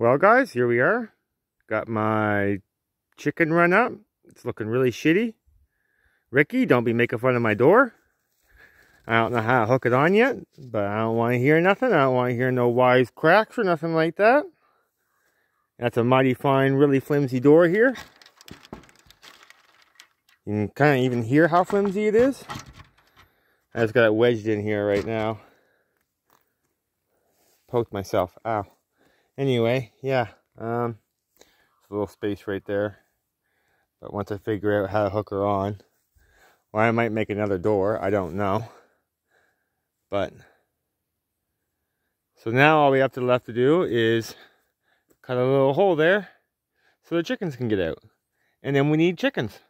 Well, guys, here we are. Got my chicken run up. It's looking really shitty. Ricky, don't be making fun of my door. I don't know how to hook it on yet, but I don't want to hear nothing. I don't want to hear no wise cracks or nothing like that. That's a mighty fine, really flimsy door here. You can kind of even hear how flimsy it is. I just got it wedged in here right now. Poked myself. Ow. Anyway, yeah. Um, a little space right there. But once I figure out how to hook her on, or I might make another door. I don't know. But, so now all we have to left to do is cut a little hole there so the chickens can get out. And then we need chickens.